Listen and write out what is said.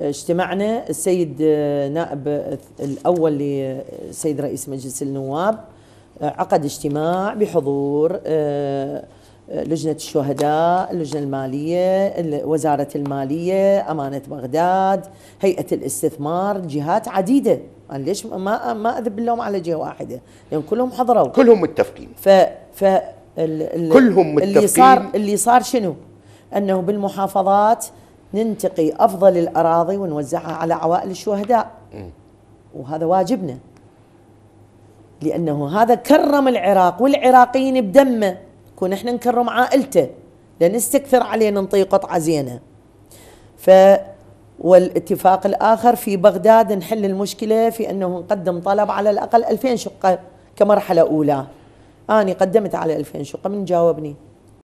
اجتمعنا السيد آه، نائب الأول للسيد رئيس مجلس النواب آه، عقد اجتماع بحضور آه، لجنة الشهداء اللجنة المالية وزارة المالية أمانة بغداد هيئة الاستثمار جهات عديدة. أنا ليش ما ما أذب اللوم على جهة واحدة؟ لأن كلهم حضروا. كلهم متفقين. ف ف ال كلهم متفقين. اللي صار اللي صار شنو؟ أنه بالمحافظات ننتقي أفضل الأراضي ونوزعها على عوائل الشهداء. وهذا واجبنا. لأنه هذا كرم العراق والعراقيين بدمه. كون إحنا نكرم عائلته. لأن استكثر عليه ننطيه قطعة زينة. ف والاتفاق الآخر في بغداد نحل المشكلة في أنه نقدم طلب على الأقل 2000 شقة كمرحلة أولى. آني قدمت على 2000 شقة من جاوبني.